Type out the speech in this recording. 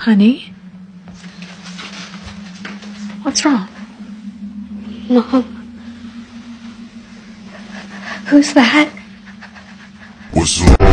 Honey? What's wrong? Mom. Who's that? What's up?